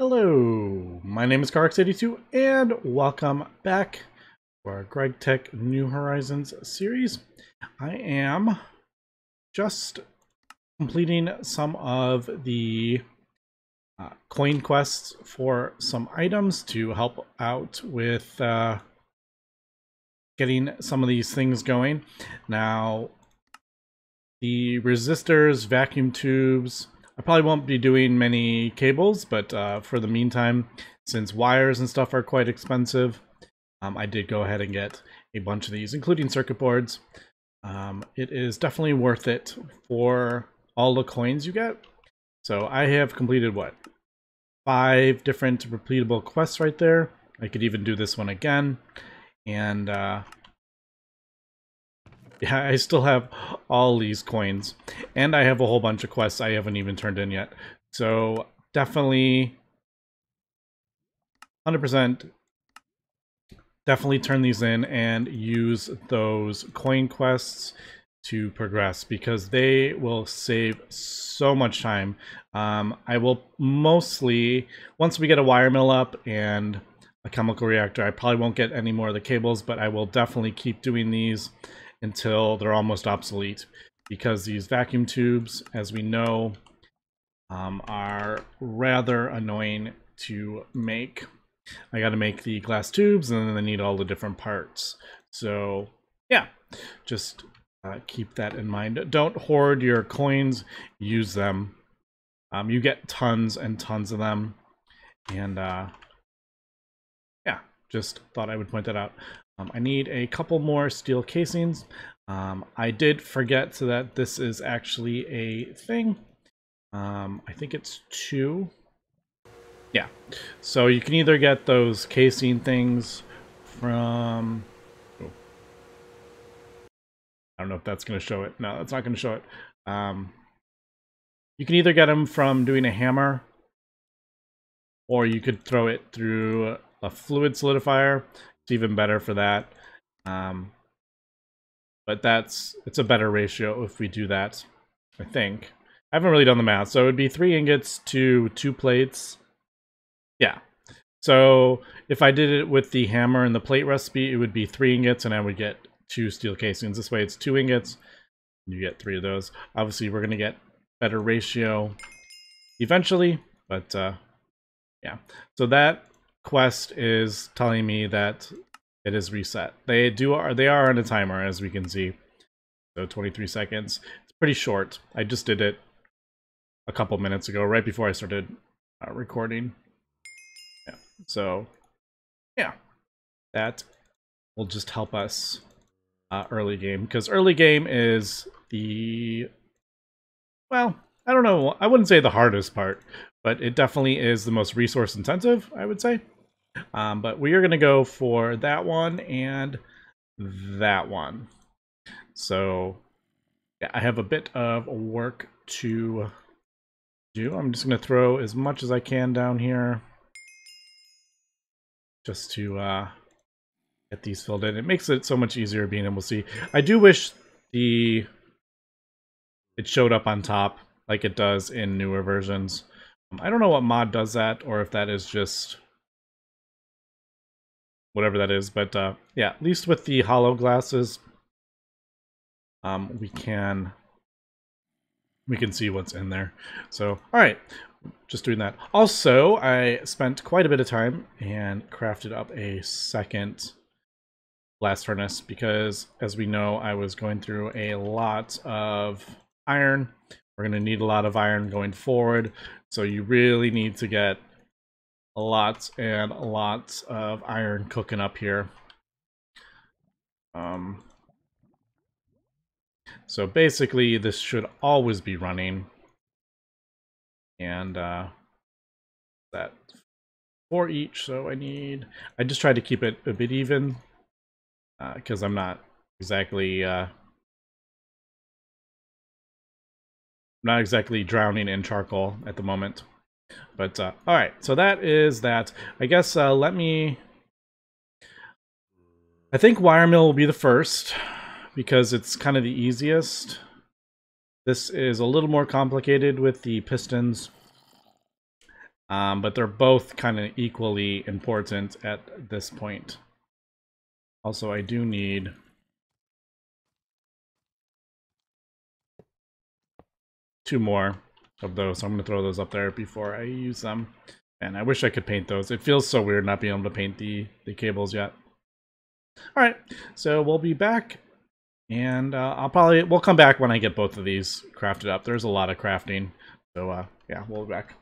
Hello, my name is Kharax82 and welcome back to our GregTech New Horizons series. I am just completing some of the uh, coin quests for some items to help out with uh, getting some of these things going. Now, the resistors, vacuum tubes, I probably won't be doing many cables, but uh, for the meantime, since wires and stuff are quite expensive, um, I did go ahead and get a bunch of these, including circuit boards. Um, it is definitely worth it for all the coins you get. So I have completed, what, five different repeatable quests right there. I could even do this one again. And uh, yeah, I still have all these coins. And I have a whole bunch of quests I haven't even turned in yet. So definitely 100% definitely turn these in and use those coin quests to progress because they will save so much time. Um, I will mostly, once we get a wire mill up and a chemical reactor, I probably won't get any more of the cables, but I will definitely keep doing these until they're almost obsolete because these vacuum tubes, as we know, um, are rather annoying to make. I got to make the glass tubes and then I need all the different parts. So yeah, just uh, keep that in mind. Don't hoard your coins, use them. Um, you get tons and tons of them. And uh, yeah, just thought I would point that out. Um, I need a couple more steel casings. Um, I did forget so that this is actually a thing. Um, I think it's two. Yeah. So you can either get those casing things from... Oh. I don't know if that's going to show it. No, that's not going to show it. Um, you can either get them from doing a hammer, or you could throw it through a fluid solidifier. It's even better for that. Um, but that's it's a better ratio if we do that, I think. I haven't really done the math, so it would be three ingots to two plates. Yeah. So if I did it with the hammer and the plate recipe, it would be three ingots and I would get two steel casings. This way it's two ingots, you get three of those. Obviously we're gonna get better ratio eventually, but uh, yeah. So that quest is telling me that it is reset. They do are they are on a timer as we can see. So 23 seconds. It's pretty short. I just did it a couple minutes ago, right before I started uh, recording. Yeah. So yeah, that will just help us uh, early game because early game is the well, I don't know. I wouldn't say the hardest part, but it definitely is the most resource intensive. I would say. Um, but we are going to go for that one and that one. So yeah, I have a bit of work to do. I'm just going to throw as much as I can down here just to uh, get these filled in. It makes it so much easier being able to see. I do wish the it showed up on top like it does in newer versions. Um, I don't know what mod does that or if that is just whatever that is. But uh, yeah, at least with the hollow glasses, um, we can we can see what's in there. So all right, just doing that. Also, I spent quite a bit of time and crafted up a second blast furnace because, as we know, I was going through a lot of iron. We're going to need a lot of iron going forward. So you really need to get lots and lots of iron cooking up here. Um, so basically, this should always be running. And uh, that for each, so I need... I just try to keep it a bit even, because uh, I'm not exactly... Uh, not exactly drowning in charcoal at the moment. But, uh, alright, so that is that. I guess, uh, let me... I think wire mill will be the first, because it's kind of the easiest. This is a little more complicated with the pistons. Um, but they're both kind of equally important at this point. Also, I do need two more of those. So I'm going to throw those up there before I use them. And I wish I could paint those. It feels so weird not being able to paint the, the cables yet. All right, so we'll be back. And uh, I'll probably, we'll come back when I get both of these crafted up. There's a lot of crafting. So uh, yeah, we'll be back.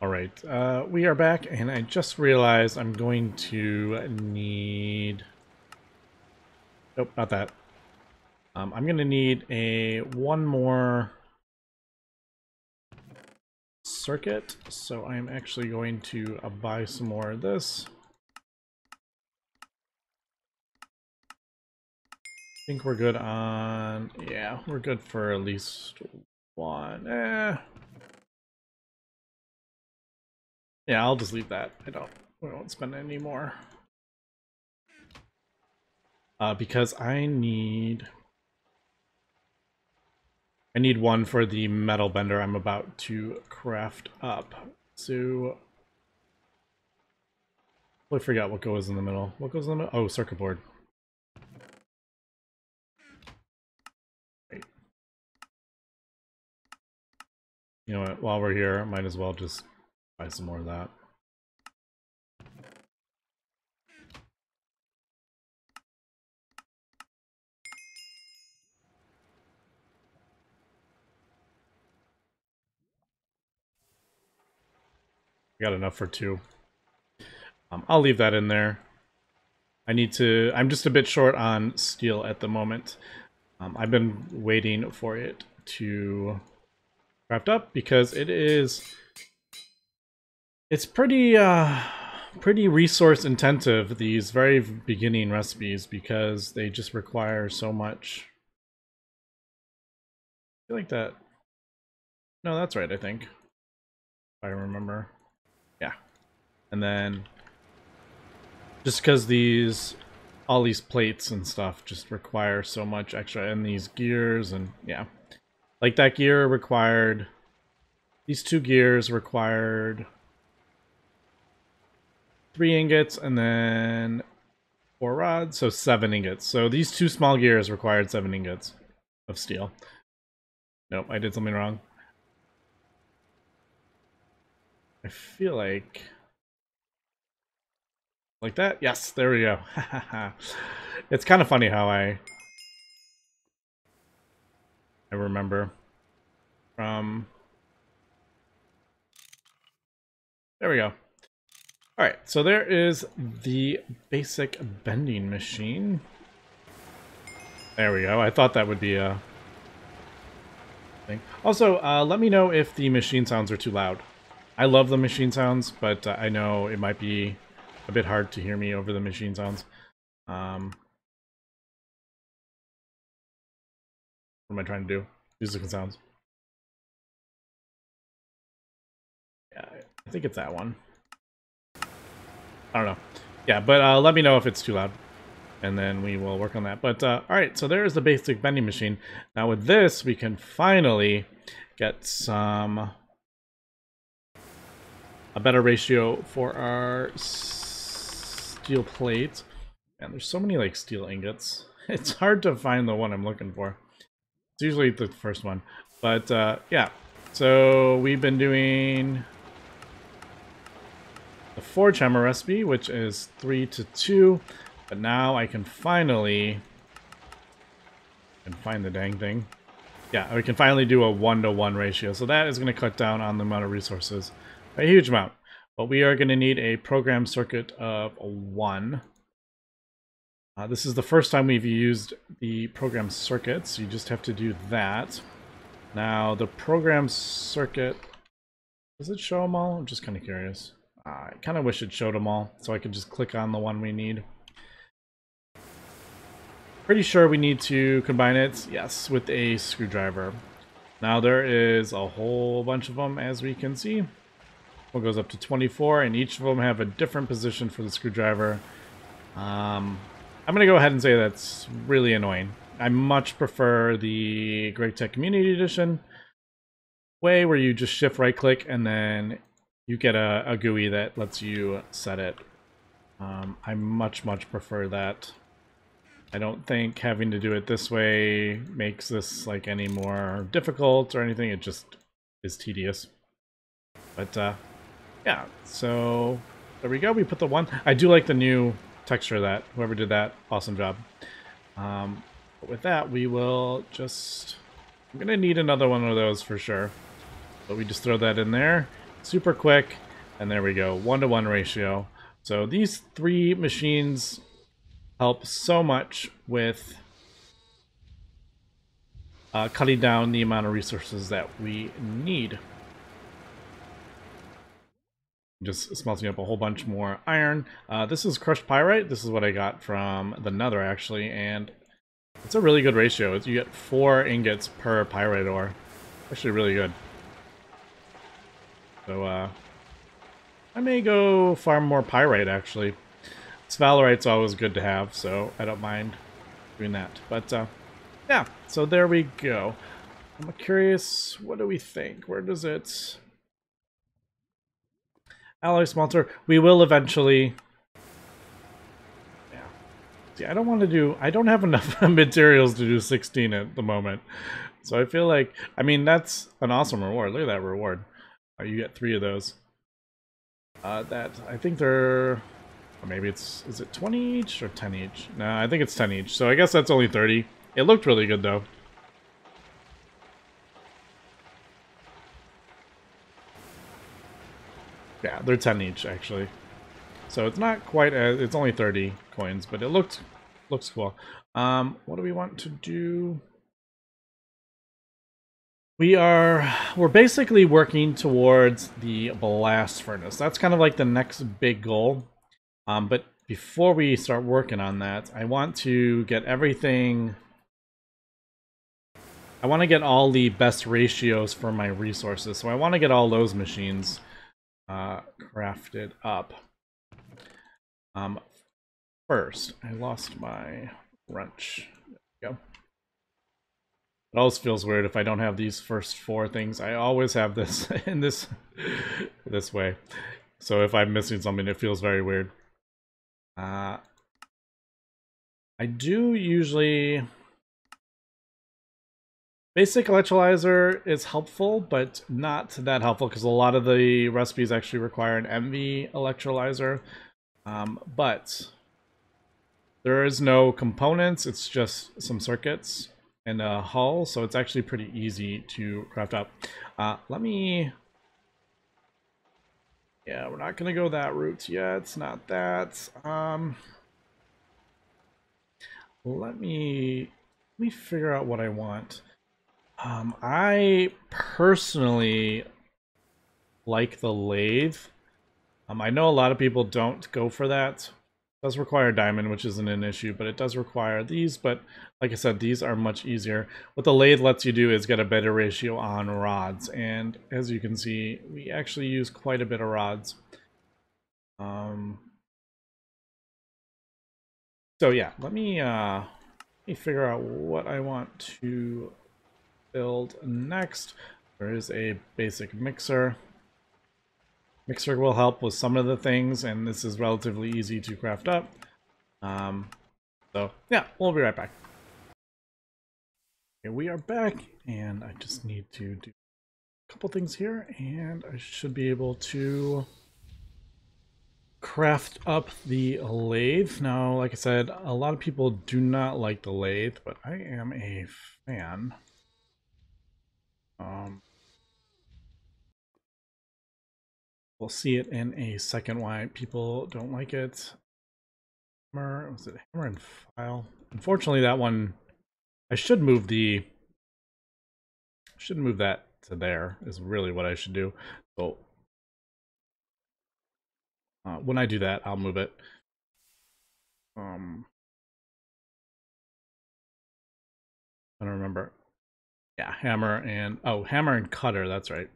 All right, uh, we are back. And I just realized I'm going to need... Nope, not that. Um, I'm going to need a one more circuit. So I'm actually going to uh, buy some more of this. I think we're good on, yeah, we're good for at least one. Eh. Yeah, I'll just leave that. I don't, we won't spend any more. Uh, because I need I need one for the metal bender I'm about to craft up. So I forgot what goes in the middle. What goes in the middle? Oh, circuit board. You know what? While we're here, might as well just buy some more of that. I got enough for two. Um, I'll leave that in there. I need to... I'm just a bit short on steel at the moment. Um, I've been waiting for it to craft up because it is... It's pretty, uh, pretty resource intensive, these very beginning recipes, because they just require so much. I feel like that... No, that's right, I think. If I remember. And then just because these all these plates and stuff just require so much extra and these gears and yeah. Like that gear required these two gears required three ingots and then four rods, so seven ingots. So these two small gears required seven ingots of steel. Nope, I did something wrong. I feel like... Like that? Yes, there we go. it's kind of funny how I... I remember from... There we go. Alright, so there is the basic bending machine. There we go. I thought that would be a thing. Also, uh, let me know if the machine sounds are too loud. I love the machine sounds, but uh, I know it might be a bit hard to hear me over the machine sounds. Um, what am I trying to do? Music and sounds. Yeah, I think it's that one. I don't know. Yeah, but uh, let me know if it's too loud. And then we will work on that. But, uh, alright, so there's the basic bending machine. Now with this, we can finally get some a better ratio for our steel plate. And there's so many like steel ingots. It's hard to find the one I'm looking for. It's usually the first one. But uh, yeah, so we've been doing the forge hammer recipe, which is 3 to 2. But now I can finally can find the dang thing. Yeah, we can finally do a 1 to 1 ratio. So that is going to cut down on the amount of resources a huge amount. But we are going to need a program circuit of one. Uh, this is the first time we've used the program circuits. You just have to do that. Now, the program circuit... Does it show them all? I'm just kind of curious. Uh, I kind of wish it showed them all, so I could just click on the one we need. Pretty sure we need to combine it, yes, with a screwdriver. Now there is a whole bunch of them, as we can see. One goes up to 24, and each of them have a different position for the screwdriver. Um, I'm going to go ahead and say that's really annoying. I much prefer the GregTech Community Edition way where you just shift right click and then you get a, a GUI that lets you set it. Um, I much, much prefer that. I don't think having to do it this way makes this like any more difficult or anything. It just is tedious. But uh, yeah, so there we go. We put the one. I do like the new texture of that. Whoever did that, awesome job. Um, with that, we will just... I'm going to need another one of those for sure. But we just throw that in there. Super quick. And there we go. One-to-one -one ratio. So these three machines help so much with uh, cutting down the amount of resources that we need. Just smelting up a whole bunch more iron. Uh, this is crushed pyrite. This is what I got from the nether, actually, and it's a really good ratio. You get four ingots per pyrite ore. Actually really good. So, uh, I may go farm more pyrite, actually. Sphalerite's always good to have, so I don't mind doing that. But, uh, yeah, so there we go. I'm curious, what do we think? Where does it... Alloy smelter. We will eventually... Yeah. See, I don't want to do... I don't have enough materials to do 16 at the moment. So I feel like... I mean, that's an awesome reward. Look at that reward. Uh, you get three of those. Uh, that... I think they're... Or maybe it's, is it 20 each or 10 each? No, I think it's 10 each. So I guess that's only 30. It looked really good though. Yeah, they're 10 each actually. So it's not quite as, it's only 30 coins, but it looked, looks cool. Um, what do we want to do? We are, we're basically working towards the blast furnace. That's kind of like the next big goal. Um, but before we start working on that, I want to get everything... I want to get all the best ratios for my resources. So I want to get all those machines uh, crafted up. Um, first, I lost my wrench. There we go. It always feels weird if I don't have these first four things. I always have this in this this way. So if I'm missing something, it feels very weird. Uh, I do usually... Basic electrolyzer is helpful, but not that helpful because a lot of the recipes actually require an MV electrolyzer. Um, but there is no components, it's just some circuits and a hull, so it's actually pretty easy to craft up. Uh, let me yeah, we're not going to go that route yet. It's not that. Um, let me let me figure out what I want. Um, I personally like the lathe. Um, I know a lot of people don't go for that does require diamond, which isn't an issue, but it does require these. But like I said, these are much easier. What the lathe lets you do is get a better ratio on rods. And as you can see, we actually use quite a bit of rods. Um, so yeah, let me, uh, let me figure out what I want to build next. There is a basic mixer. Mixer will help with some of the things, and this is relatively easy to craft up. Um, so, yeah, we'll be right back. Okay, we are back, and I just need to do a couple things here, and I should be able to craft up the lathe. Now, like I said, a lot of people do not like the lathe, but I am a fan. Um, We'll see it in a second why people don't like it. Hammer, was it hammer and file? Unfortunately, that one, I should move the, I should move that to there is really what I should do. So uh, when I do that, I'll move it. Um, I don't remember. Yeah, hammer and, oh, hammer and cutter, that's right.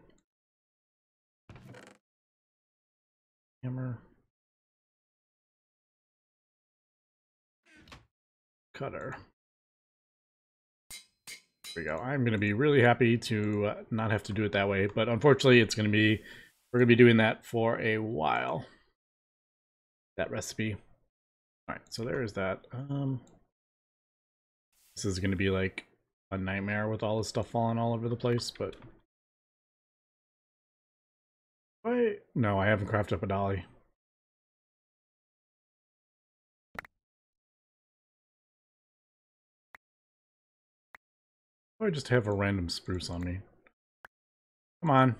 hammer. Cutter. There we go. I'm going to be really happy to uh, not have to do it that way, but unfortunately it's going to be we're going to be doing that for a while. That recipe. All right, so there is that. Um, this is going to be like a nightmare with all this stuff falling all over the place, but... Wait, no, I haven't crafted up a dolly. I just have a random spruce on me. Come on.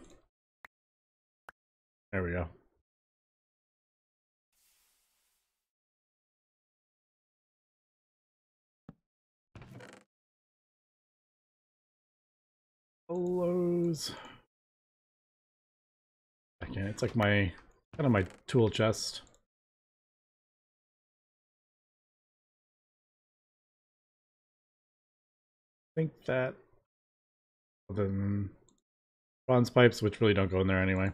There we go. Hellos. Again, it's like my kind of my tool chest. I think that other than bronze pipes, which really don't go in there anyway.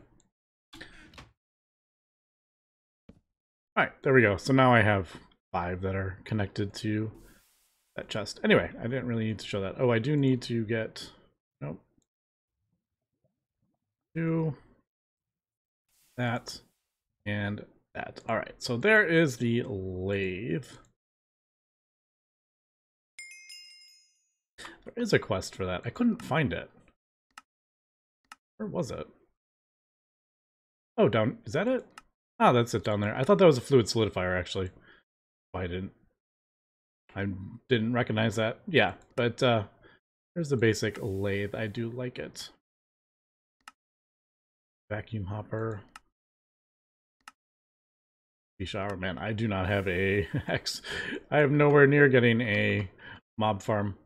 Alright, there we go. So now I have five that are connected to that chest. Anyway, I didn't really need to show that. Oh, I do need to get... Nope. Two. That. And that. Alright, so there is the lathe. There is a quest for that. I couldn't find it. Where was it? Oh, down. Is that it? Ah, that's it down there. I thought that was a fluid solidifier, actually. I didn't. I didn't recognize that. Yeah, but uh, there's the basic lathe. I do like it. Vacuum hopper. Shower. Man, I do not have a X. I have nowhere near getting a mob farm.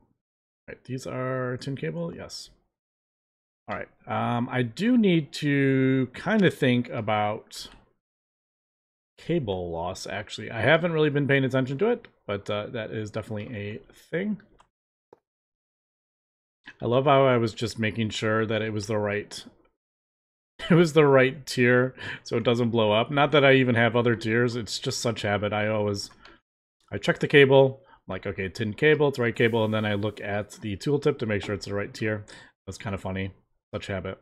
Right, these are tin cable? Yes. All right. Um, I do need to kind of think about cable loss, actually. I haven't really been paying attention to it, but uh, that is definitely a thing. I love how I was just making sure that it was the right it was the right tier so it doesn't blow up. Not that I even have other tiers, it's just such habit. I always I check the cable, I'm like, okay, tin cable, it's right cable, and then I look at the tooltip to make sure it's the right tier. That's kind of funny. Such habit.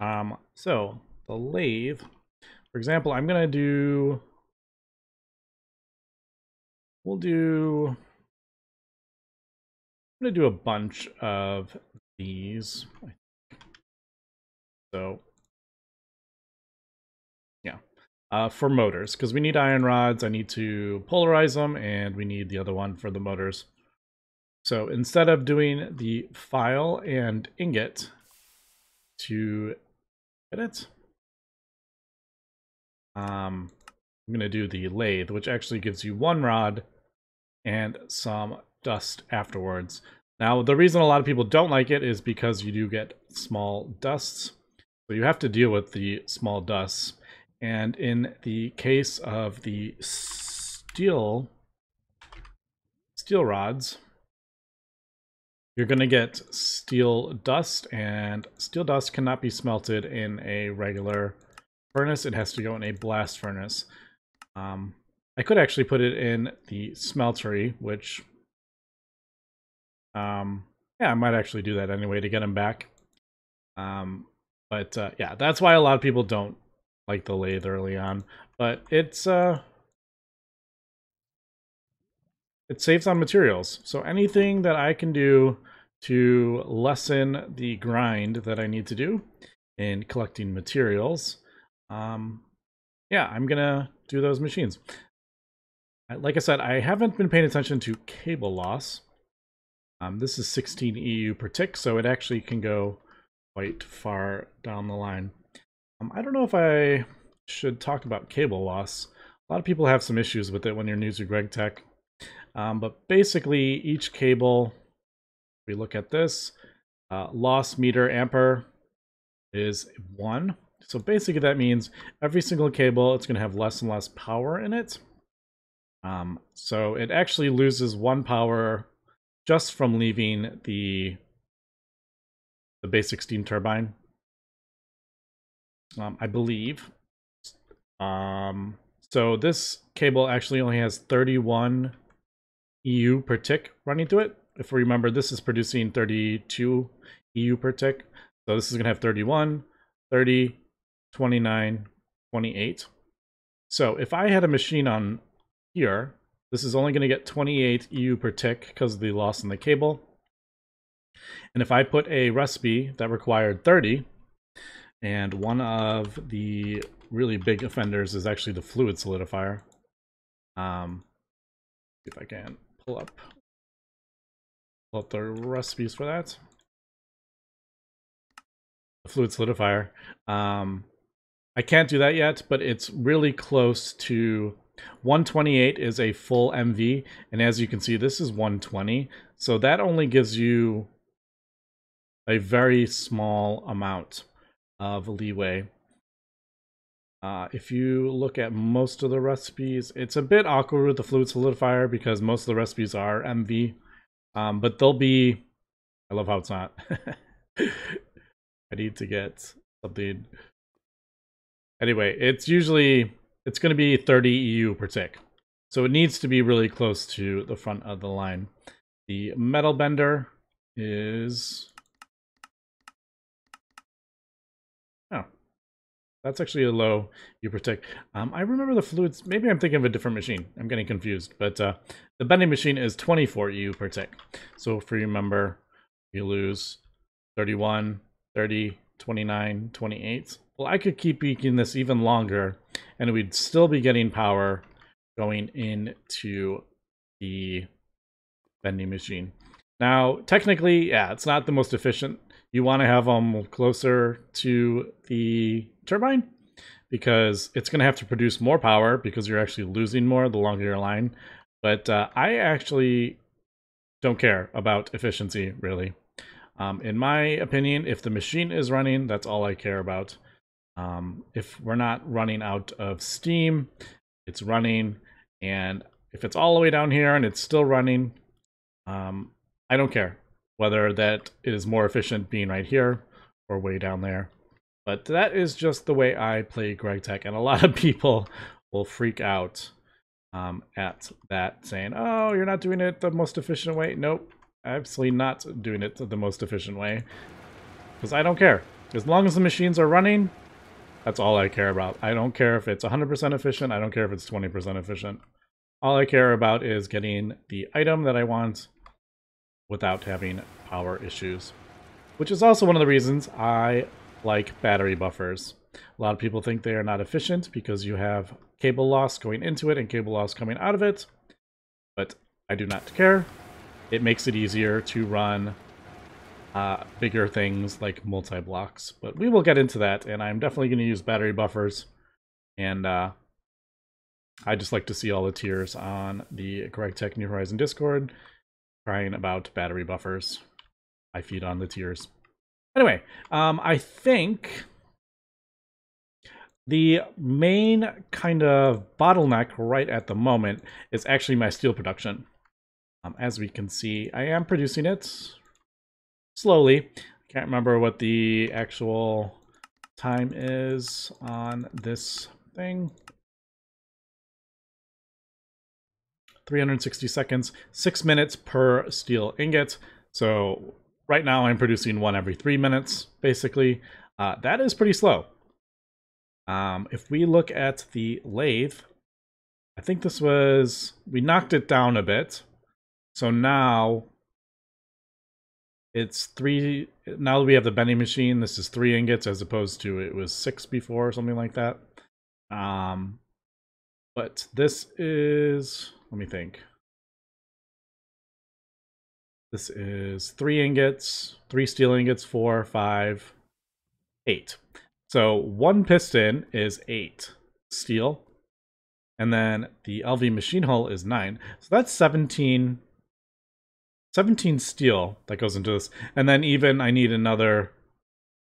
Um, so the lathe, for example, I'm gonna do we'll do I'm gonna do a bunch of these. So uh, for motors, because we need iron rods, I need to polarize them, and we need the other one for the motors. So instead of doing the file and ingot to get it, um, I'm going to do the lathe, which actually gives you one rod and some dust afterwards. Now, the reason a lot of people don't like it is because you do get small dusts. So you have to deal with the small dusts. And in the case of the steel, steel rods, you're going to get steel dust, and steel dust cannot be smelted in a regular furnace. It has to go in a blast furnace. Um, I could actually put it in the smeltery, which, um, yeah, I might actually do that anyway to get them back. Um, but uh, yeah, that's why a lot of people don't like the lathe early on. But it's uh it saves on materials. So anything that I can do to lessen the grind that I need to do in collecting materials, um, yeah, I'm gonna do those machines. Like I said, I haven't been paying attention to cable loss. Um, this is 16 EU per tick, so it actually can go quite far down the line. Um, I don't know if I should talk about cable loss. A lot of people have some issues with it when you're new to GregTech. Um, but basically, each cable, we look at this, uh, loss meter ampere is 1. So basically that means every single cable, it's going to have less and less power in it. Um, so it actually loses one power just from leaving the the basic steam turbine um, I believe. Um, so this cable actually only has 31 EU per tick running through it. If we remember, this is producing 32 EU per tick. So this is going to have 31, 30, 29, 28. So if I had a machine on here, this is only going to get 28 EU per tick because of the loss in the cable. And if I put a recipe that required 30, and one of the really big offenders is actually the fluid solidifier. Um, if I can pull up, pull up the recipes for that. The fluid solidifier. Um, I can't do that yet, but it's really close to 128 is a full MV, and as you can see, this is 120. So that only gives you a very small amount of leeway. Uh, if you look at most of the recipes, it's a bit awkward with the fluid solidifier because most of the recipes are MV, um, but they'll be. I love how it's not. I need to get something. Anyway, it's usually it's going to be 30 EU per tick. So it needs to be really close to the front of the line. The metal bender is... that's actually a low per tick. Um, I remember the fluids, maybe I'm thinking of a different machine. I'm getting confused, but uh, the bending machine is 24 EU per tick. So if you remember, you lose 31, 30, 29, 28. Well, I could keep making this even longer, and we'd still be getting power going into the bending machine. Now, technically, yeah, it's not the most efficient. You want to have them closer to the turbine because it's going to have to produce more power because you're actually losing more the longer your line. But uh, I actually don't care about efficiency, really. Um, in my opinion, if the machine is running, that's all I care about. Um, if we're not running out of steam, it's running. And if it's all the way down here and it's still running, um, I don't care whether that is more efficient being right here or way down there. But that is just the way I play GregTech. And a lot of people will freak out um, at that, saying, oh, you're not doing it the most efficient way. Nope, absolutely not doing it the most efficient way. Because I don't care. As long as the machines are running, that's all I care about. I don't care if it's 100% efficient. I don't care if it's 20% efficient. All I care about is getting the item that I want without having power issues. Which is also one of the reasons I like battery buffers. A lot of people think they are not efficient because you have cable loss going into it and cable loss coming out of it. But I do not care. It makes it easier to run uh, bigger things like multi-blocks. But we will get into that, and I'm definitely going to use battery buffers. And uh, I just like to see all the tears on the Correct GregTech New Horizon Discord crying about battery buffers. I feed on the tears. Anyway, um, I think the main kind of bottleneck right at the moment is actually my steel production. Um, as we can see, I am producing it slowly. I can't remember what the actual time is on this thing. 360 seconds, six minutes per steel ingot. So right now I'm producing one every three minutes, basically. Uh, that is pretty slow. Um, if we look at the lathe, I think this was, we knocked it down a bit. So now it's three now that we have the bending machine this is three ingots as opposed to it was six before or something like that um but this is let me think this is three ingots three steel ingots four five eight so one piston is eight steel and then the lv machine hull is nine so that's 17 17 steel that goes into this. And then even I need another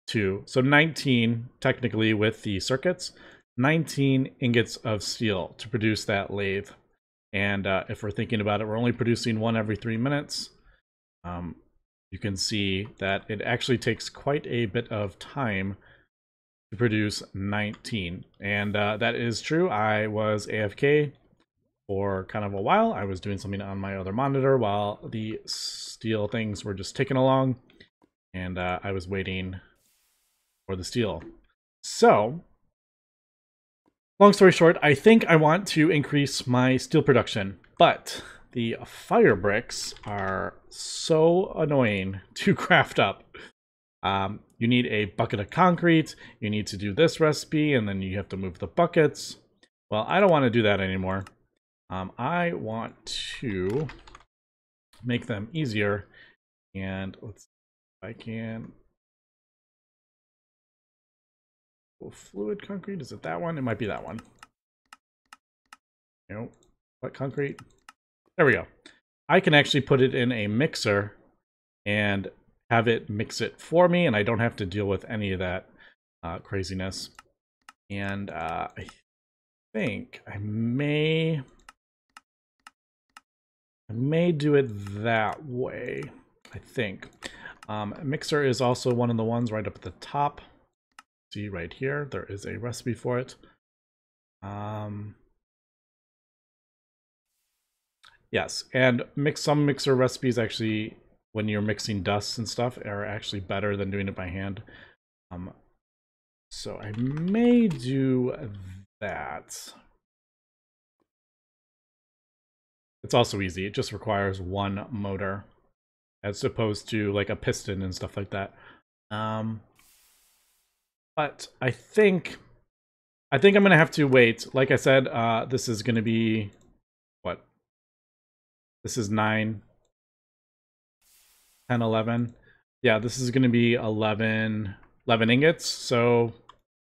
two. So 19 technically with the circuits, 19 ingots of steel to produce that lathe. And uh, if we're thinking about it, we're only producing one every three minutes. Um, you can see that it actually takes quite a bit of time to produce 19. And uh, that is true. I was AFK for kind of a while. I was doing something on my other monitor while the steel things were just ticking along, and uh, I was waiting for the steel. So, long story short, I think I want to increase my steel production, but the fire bricks are so annoying to craft up. Um, you need a bucket of concrete, you need to do this recipe, and then you have to move the buckets. Well, I don't want to do that anymore. Um, I want to make them easier, and let's I can fluid concrete. Is it that one? It might be that one. Nope. What concrete? There we go. I can actually put it in a mixer and have it mix it for me, and I don't have to deal with any of that uh, craziness. And uh, I think I may I may do it that way. I think. Um, mixer is also one of the ones right up at the top. See right here, there is a recipe for it. Um, yes, and mix some mixer recipes actually, when you're mixing dusts and stuff, are actually better than doing it by hand. Um, so I may do that. It's also easy. It just requires one motor as opposed to like a piston and stuff like that. Um, but I think I think I'm gonna have to wait. Like I said, uh, this is gonna be what? This is 9, 10, 11. Yeah, this is gonna be 11, 11 ingots. So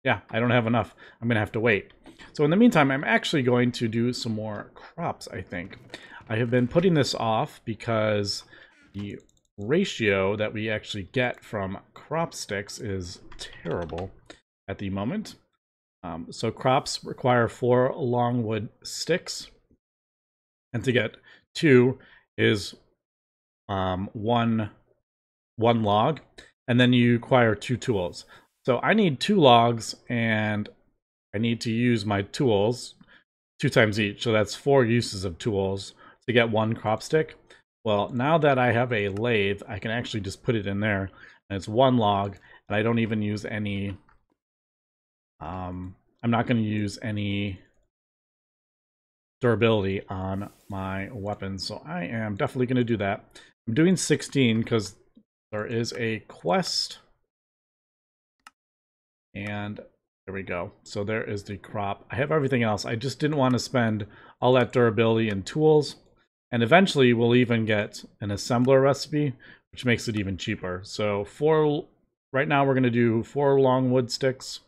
yeah, I don't have enough. I'm gonna have to wait. So in the meantime, I'm actually going to do some more crops, I think. I have been putting this off because the ratio that we actually get from crop sticks is terrible at the moment. Um, so crops require four longwood sticks, and to get two is um, one one log, and then you acquire two tools. So I need two logs, and I need to use my tools two times each. So that's four uses of tools to get one crop stick. Well, now that I have a lathe, I can actually just put it in there, and it's one log, and I don't even use any, um, I'm not going to use any durability on my weapons, so I am definitely going to do that. I'm doing 16 because there is a quest, and there we go. So there is the crop. I have everything else. I just didn't want to spend all that durability and tools. And eventually we'll even get an assembler recipe, which makes it even cheaper. So four, right now we're going to do four long wood sticks,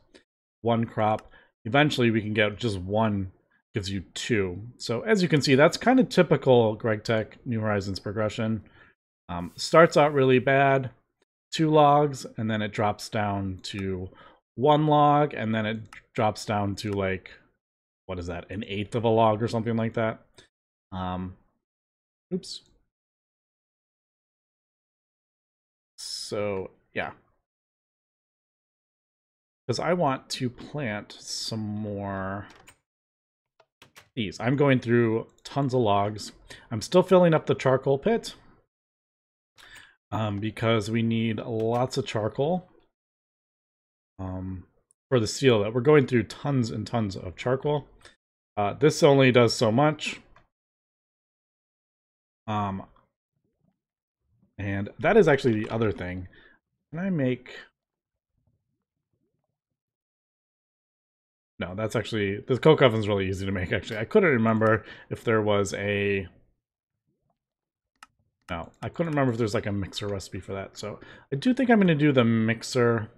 one crop. Eventually we can get just one gives you two. So as you can see, that's kind of typical GregTech New Horizons progression. Um, starts out really bad, two logs, and then it drops down to one log, and then it drops down to like, what is that, an eighth of a log or something like that. Um, Oops. So, yeah. Because I want to plant some more these. I'm going through tons of logs. I'm still filling up the charcoal pit. Um, because we need lots of charcoal um, for the steel that we're going through tons and tons of charcoal. Uh, this only does so much. Um, and that is actually the other thing. Can I make... No, that's actually... The coke oven's really easy to make, actually. I couldn't remember if there was a... No, I couldn't remember if there's like a mixer recipe for that. So I do think I'm going to do the mixer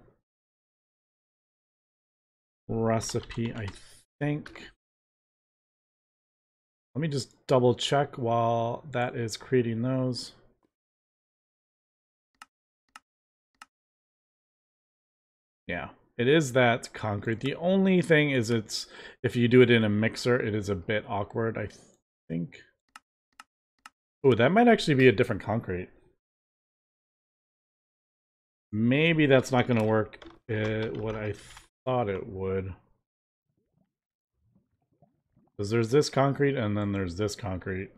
recipe, I think. Let me just double check while that is creating those. Yeah, it is that concrete. The only thing is it's, if you do it in a mixer, it is a bit awkward, I think. Oh, that might actually be a different concrete. Maybe that's not going to work uh, what I thought it would. Because there's this concrete and then there's this concrete.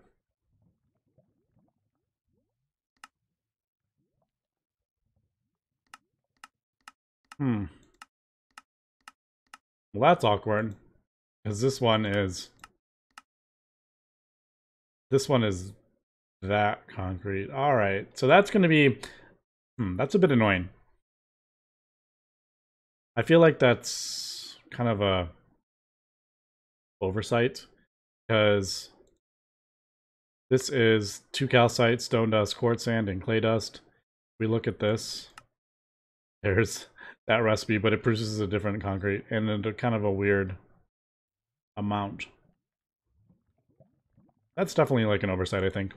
Hmm. Well, that's awkward. Because this one is... This one is that concrete. All right. So that's going to be... Hmm, that's a bit annoying. I feel like that's kind of a oversight because this is two calcite, stone dust, quartz sand, and clay dust. We look at this. There's that recipe, but it produces a different concrete and a kind of a weird amount. That's definitely like an oversight, I think.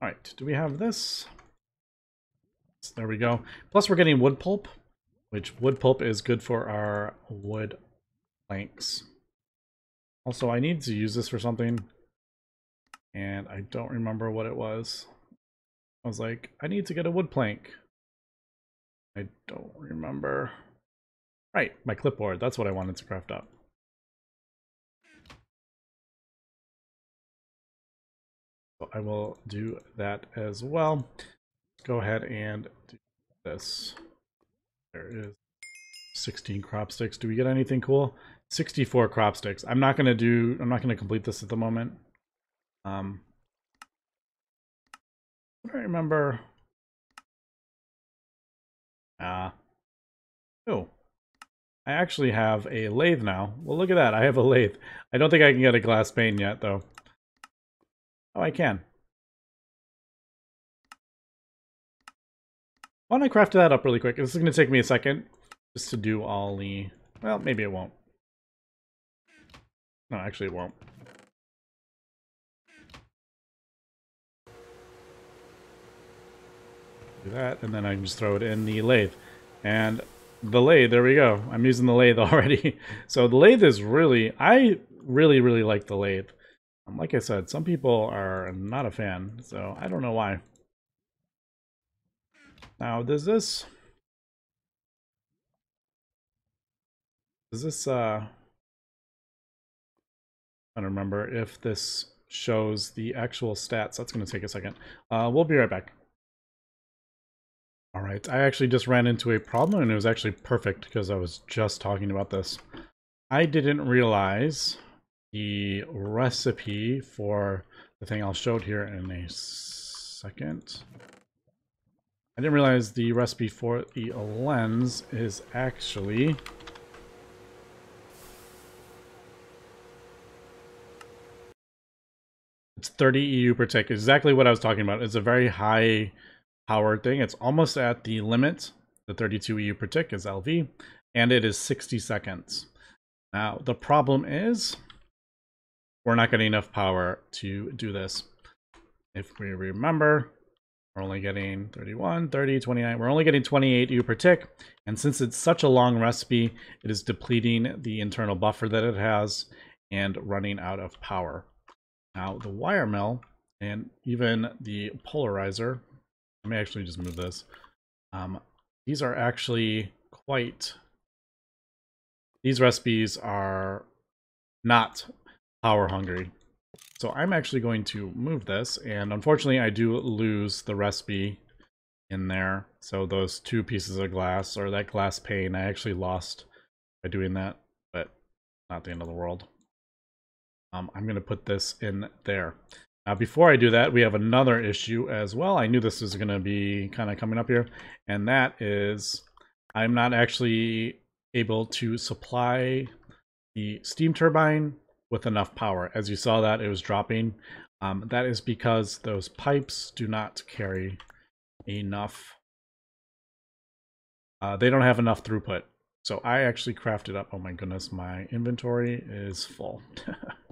All right, do we have this? There we go. Plus we're getting wood pulp, which wood pulp is good for our wood planks. Also, I need to use this for something, and I don't remember what it was. I was like, I need to get a wood plank. I don't remember. Right, my clipboard. That's what I wanted to craft up. So I will do that as well. Go ahead and do this. There is 16 crop sticks. Do we get anything cool? 64 crop sticks. I'm not gonna do. I'm not gonna complete this at the moment. Um, I remember. Ah. Uh, oh. I actually have a lathe now. Well, look at that. I have a lathe. I don't think I can get a glass pane yet, though. Oh, I can. Why don't I craft that up really quick? This is going to take me a second just to do all the... Well, maybe it won't. No, actually it won't. Do that, and then I can just throw it in the lathe. And the lathe, there we go. I'm using the lathe already. so the lathe is really, I really, really like the lathe. Um, like I said, some people are not a fan, so I don't know why. Now, does this... Does this, uh... I don't remember if this shows the actual stats. That's going to take a second. Uh, we'll be right back. All right, I actually just ran into a problem and it was actually perfect because I was just talking about this. I didn't realize the recipe for the thing I'll show here in a second. I didn't realize the recipe for the lens is actually 30 EU per tick. Exactly what I was talking about. It's a very high power thing. It's almost at the limit. The 32 EU per tick is LV, and it is 60 seconds. Now, the problem is we're not getting enough power to do this. If we remember, we're only getting 31, 30, 29. We're only getting 28 EU per tick. And since it's such a long recipe, it is depleting the internal buffer that it has and running out of power. Now, the wire mill and even the polarizer let me actually just move this. Um, these are actually quite... These recipes are not power hungry. So I'm actually going to move this, and unfortunately I do lose the recipe in there. So those two pieces of glass, or that glass pane, I actually lost by doing that, but not the end of the world. Um, I'm going to put this in there. Now, before I do that, we have another issue as well. I knew this was going to be kind of coming up here, and that is I'm not actually able to supply the steam turbine with enough power. As you saw that, it was dropping. Um, that is because those pipes do not carry enough. Uh, they don't have enough throughput. So I actually crafted up. Oh my goodness, my inventory is full.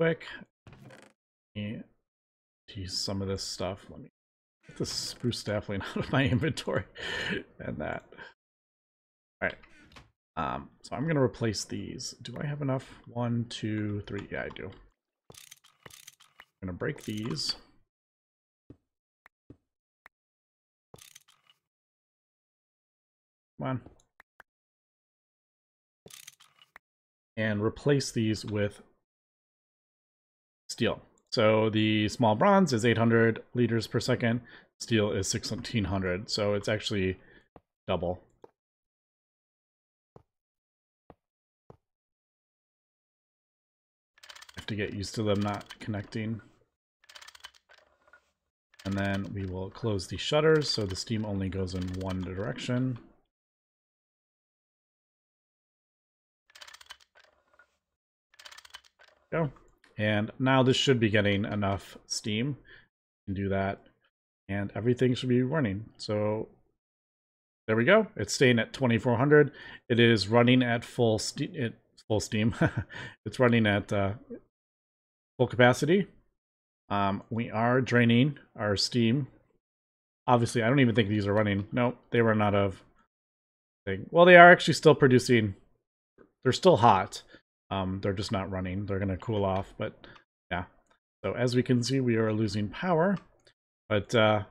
quick. Use some of this stuff. Let me get the spruce sapling out of my inventory and that. All right. Um, so I'm going to replace these. Do I have enough? One, two, three. Yeah, I do. I'm going to break these. Come on. and replace these with steel. So the small bronze is 800 liters per second, steel is 1600, so it's actually double. Have to get used to them not connecting. And then we will close the shutters so the steam only goes in one direction. Go. And now this should be getting enough steam. You can do that. And everything should be running. So there we go. It's staying at 2400. It is running at full steam. It, full steam. it's running at uh, full capacity. Um, we are draining our steam. Obviously, I don't even think these are running. No, they run out of thing. Well, they are actually still producing. They're still hot. Um, they're just not running. They're going to cool off, but yeah. So as we can see, we are losing power, but uh,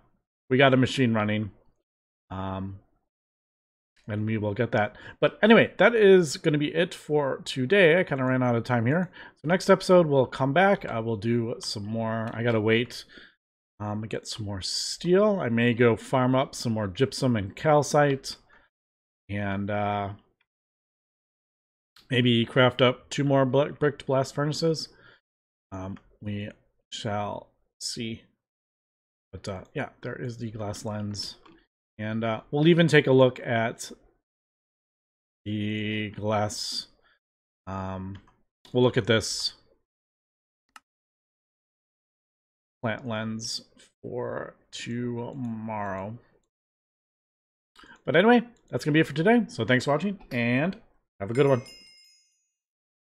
we got a machine running. Um, and we will get that. But anyway, that is going to be it for today. I kind of ran out of time here. So next episode, we'll come back. I will do some more. I got to wait um, get some more steel. I may go farm up some more gypsum and calcite. And uh, maybe craft up two more bricked blast furnaces. Um, we shall see. But uh, yeah, there is the glass lens. And uh, we'll even take a look at the glass. Um, we'll look at this plant lens for tomorrow. But anyway, that's going to be it for today. So thanks for watching and have a good one.